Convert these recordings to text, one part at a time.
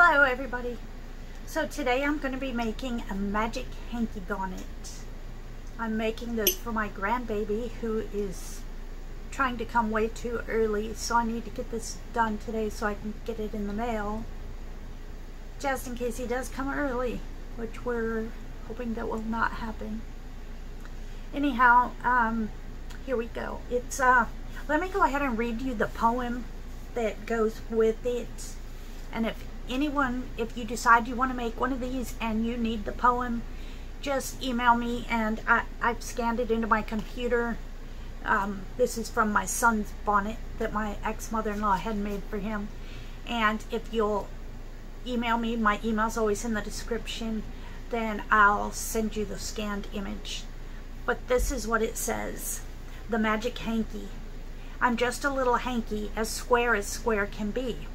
Hello everybody. So today I'm going to be making a magic hanky bonnet. I'm making this for my grandbaby who is trying to come way too early so I need to get this done today so I can get it in the mail just in case he does come early which we're hoping that will not happen. Anyhow, um, here we go. It's uh, let me go ahead and read you the poem that goes with it and if anyone, if you decide you want to make one of these and you need the poem, just email me and I, I've scanned it into my computer. Um, this is from my son's bonnet that my ex-mother-in-law had made for him. And if you'll email me, my email's always in the description, then I'll send you the scanned image. But this is what it says. The Magic Hanky. I'm just a little hanky, as square as square can be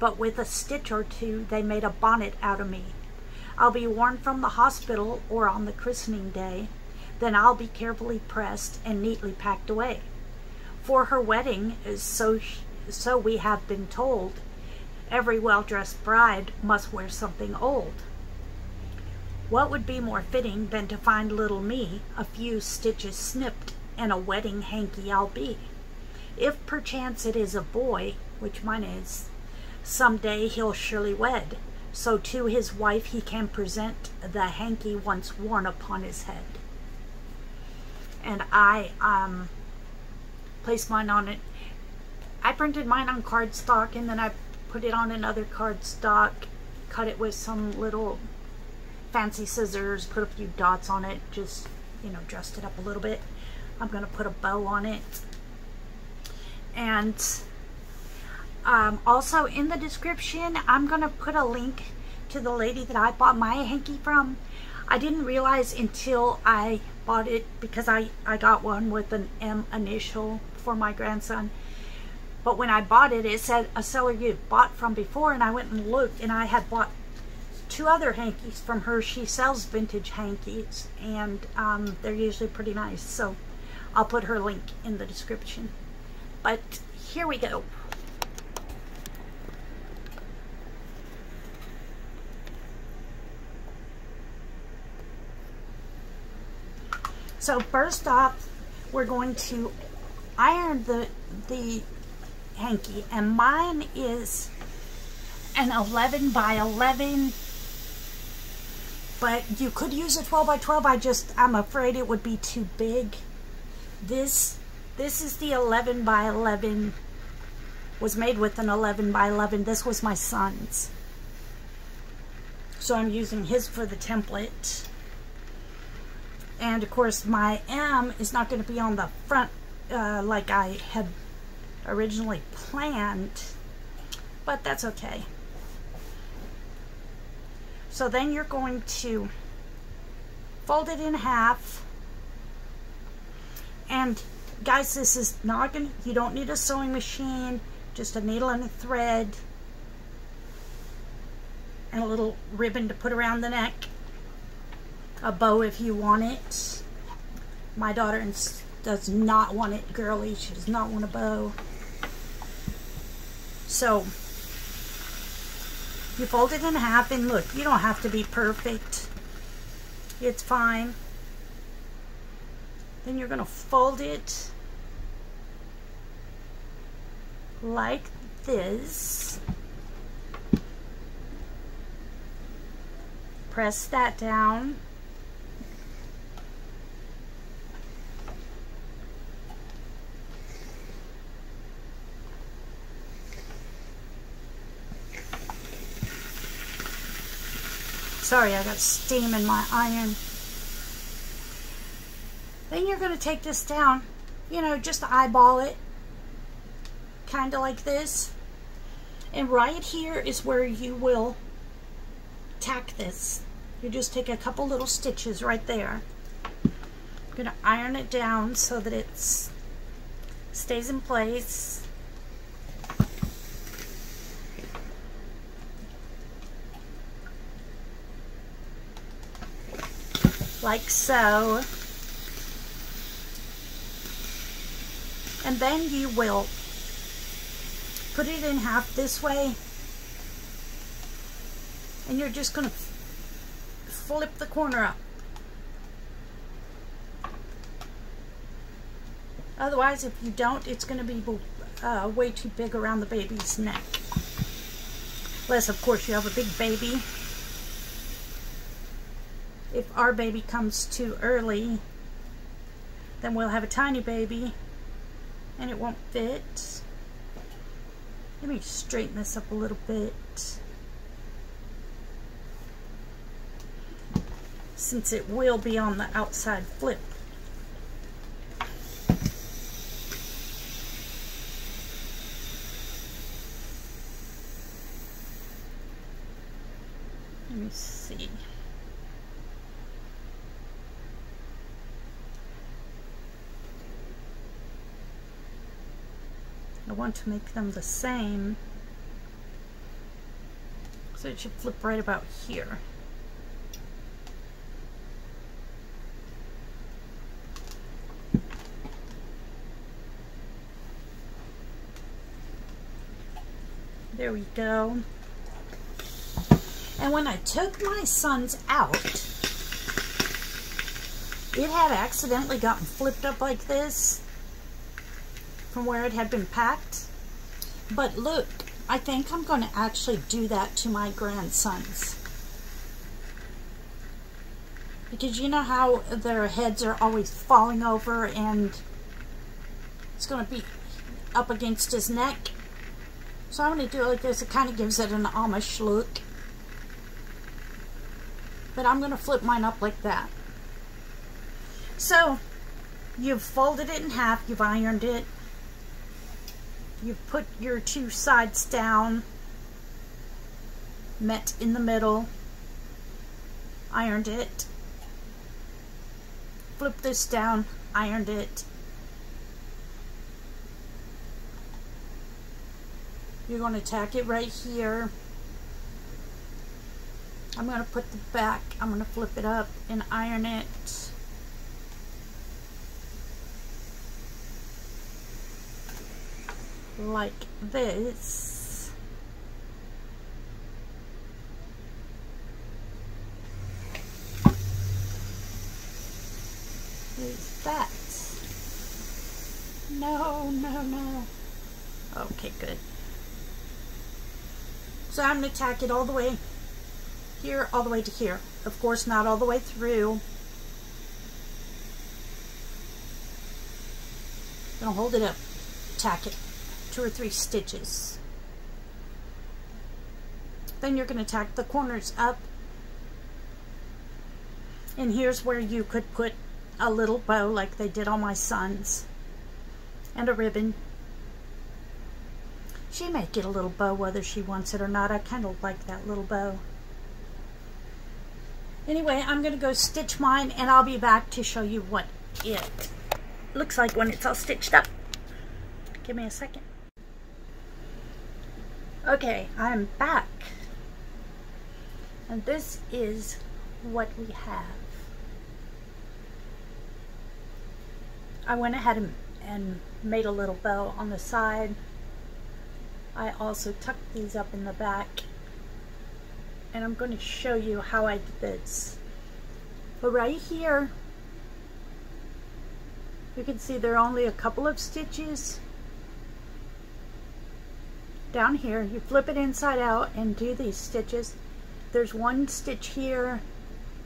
but with a stitch or two they made a bonnet out of me. I'll be worn from the hospital or on the christening day, then I'll be carefully pressed and neatly packed away. For her wedding, is so, so we have been told, every well-dressed bride must wear something old. What would be more fitting than to find little me a few stitches snipped and a wedding hanky I'll be? If perchance it is a boy, which mine is, some day he'll surely wed, so to his wife he can present the hanky once worn upon his head. And I um, placed mine on it. I printed mine on cardstock and then I put it on another cardstock, cut it with some little fancy scissors, put a few dots on it, just, you know, dressed it up a little bit. I'm going to put a bow on it. And um, also in the description, I'm going to put a link to the lady that I bought my hanky from. I didn't realize until I bought it because I, I got one with an M initial for my grandson. But when I bought it, it said a seller you bought from before and I went and looked and I had bought two other hankies from her. She sells vintage hankies and um, they're usually pretty nice. So I'll put her link in the description. But here we go. So first off, we're going to iron the, the hanky. And mine is an 11 by 11. But you could use a 12 by 12. I just, I'm afraid it would be too big. This, this is the 11 by 11. Was made with an 11 by 11. This was my son's. So I'm using his for the template. And of course my M is not going to be on the front uh, like I had originally planned, but that's okay. So then you're going to fold it in half. And guys, this is not going to, you don't need a sewing machine, just a needle and a thread and a little ribbon to put around the neck a bow if you want it. My daughter does not want it girly. She does not want a bow. So, you fold it in half and look, you don't have to be perfect. It's fine. Then you're going to fold it like this. Press that down. Sorry, I got steam in my iron. Then you're going to take this down, you know, just eyeball it. Kind of like this. And right here is where you will tack this. You just take a couple little stitches right there. I'm going to iron it down so that it stays in place. Like so. And then you will put it in half this way and you're just going to flip the corner up. Otherwise, if you don't, it's going to be uh, way too big around the baby's neck. Unless, of course, you have a big baby. If our baby comes too early, then we'll have a tiny baby and it won't fit. Let me straighten this up a little bit. Since it will be on the outside flip. Let me see. I want to make them the same. So it should flip right about here. There we go. And when I took my son's out, it had accidentally gotten flipped up like this from where it had been packed. But look, I think I'm going to actually do that to my grandsons. Because you know how their heads are always falling over and it's going to be up against his neck. So I'm going to do it like this. It kind of gives it an Amish look. But I'm going to flip mine up like that. So, you've folded it in half, you've ironed it, you put your two sides down, met in the middle, ironed it, flip this down, ironed it. You're going to tack it right here. I'm going to put the back, I'm going to flip it up and iron it. Like this. Is that? No, no, no. Okay, good. So I'm going to tack it all the way here, all the way to here. Of course, not all the way through. Gonna hold it up, tack it two or three stitches. Then you're going to tack the corners up. And here's where you could put a little bow like they did on my son's. And a ribbon. She may get a little bow whether she wants it or not. I kind of like that little bow. Anyway, I'm going to go stitch mine and I'll be back to show you what it looks like when it's all stitched up. Give me a second. Okay, I'm back. And this is what we have. I went ahead and, and made a little bow on the side. I also tucked these up in the back. And I'm going to show you how I did this. But right here, you can see there are only a couple of stitches down here. You flip it inside out and do these stitches. There's one stitch here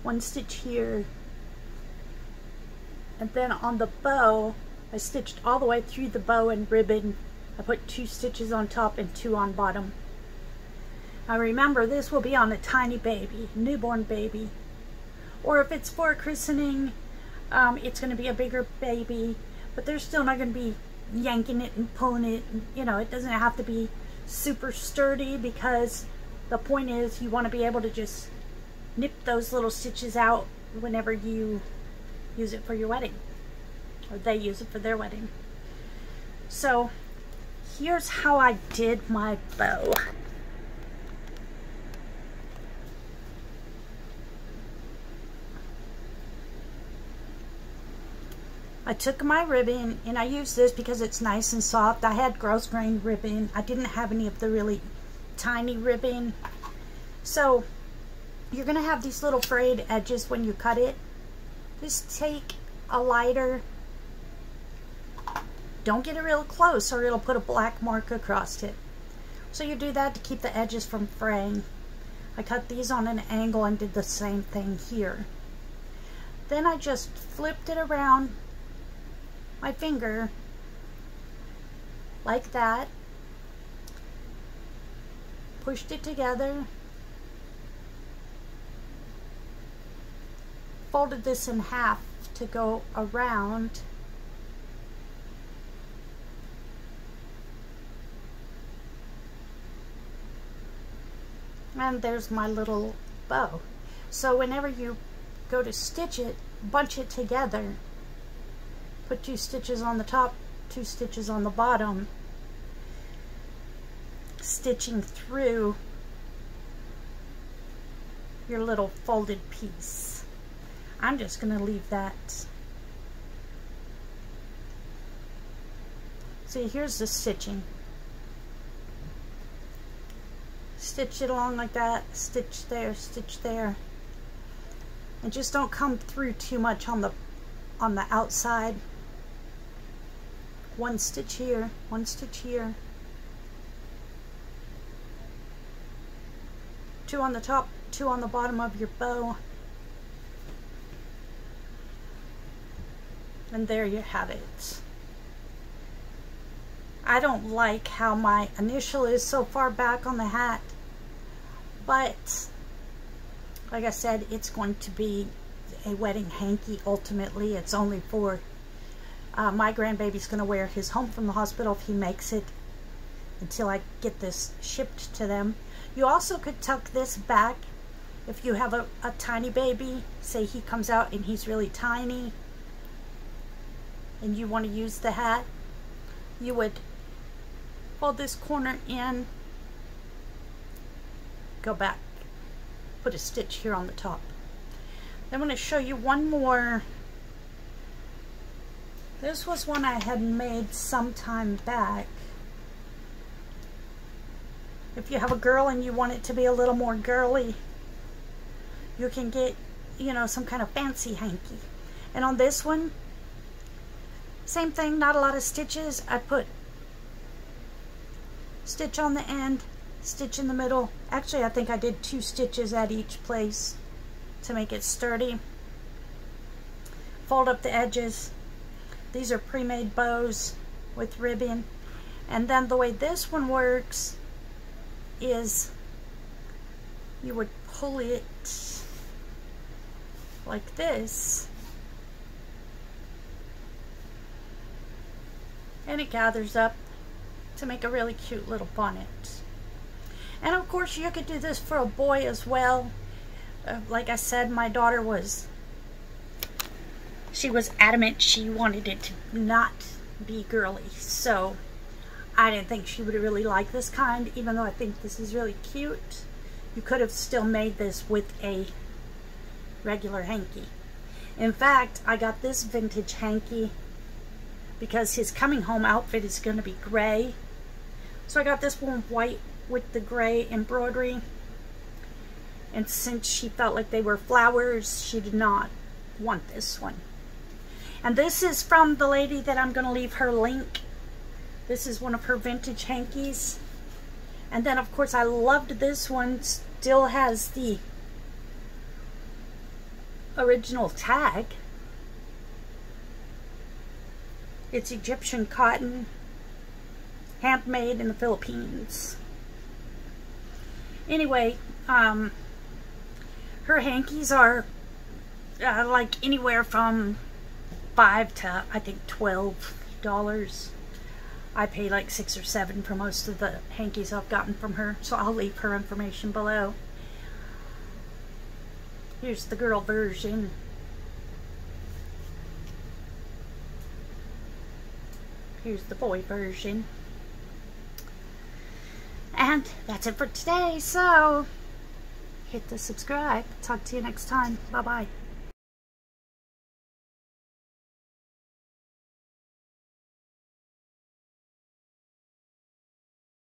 one stitch here. And then on the bow I stitched all the way through the bow and ribbon. I put two stitches on top and two on bottom. Now remember this will be on a tiny baby newborn baby. Or if it's for christening um, it's going to be a bigger baby but they're still not going to be yanking it and pulling it you know it doesn't have to be super sturdy because the point is you want to be able to just nip those little stitches out whenever you use it for your wedding or they use it for their wedding. So here's how I did my bow. I took my ribbon and I used this because it's nice and soft. I had grosgrain ribbon. I didn't have any of the really tiny ribbon. So you're going to have these little frayed edges when you cut it. Just take a lighter. Don't get it real close or it'll put a black mark across it. So you do that to keep the edges from fraying. I cut these on an angle and did the same thing here. Then I just flipped it around my finger like that. Pushed it together. Folded this in half to go around. And there's my little bow. So whenever you go to stitch it, bunch it together. Put two stitches on the top, two stitches on the bottom, stitching through your little folded piece. I'm just going to leave that. See, here's the stitching. Stitch it along like that, stitch there, stitch there. And just don't come through too much on the on the outside one stitch here, one stitch here, two on the top, two on the bottom of your bow, and there you have it. I don't like how my initial is so far back on the hat, but like I said, it's going to be a wedding hanky ultimately. It's only for uh, my grandbaby's going to wear his home from the hospital if he makes it until I get this shipped to them. You also could tuck this back if you have a, a tiny baby. Say he comes out and he's really tiny and you want to use the hat. You would fold this corner in, go back, put a stitch here on the top. I'm going to show you one more this was one I had made some time back. If you have a girl and you want it to be a little more girly, you can get, you know, some kind of fancy hanky. And on this one, same thing, not a lot of stitches. I put stitch on the end, stitch in the middle. Actually, I think I did two stitches at each place to make it sturdy. Fold up the edges, these are pre-made bows with ribbon. And then the way this one works is you would pull it like this and it gathers up to make a really cute little bonnet. And of course you could do this for a boy as well. Uh, like I said, my daughter was she was adamant she wanted it to not be girly. So I didn't think she would really like this kind, even though I think this is really cute. You could have still made this with a regular hanky. In fact, I got this vintage hanky because his coming home outfit is going to be gray. So I got this one white with the gray embroidery. And since she felt like they were flowers, she did not want this one. And this is from the lady that I'm going to leave her link. This is one of her vintage hankies. And then, of course, I loved this one. Still has the original tag. It's Egyptian cotton, handmade in the Philippines. Anyway, um, her hankies are uh, like anywhere from five to I think twelve dollars. I pay like six or seven for most of the hankies I've gotten from her, so I'll leave her information below. Here's the girl version. Here's the boy version. And that's it for today, so hit the subscribe. Talk to you next time. Bye-bye.